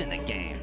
in the game.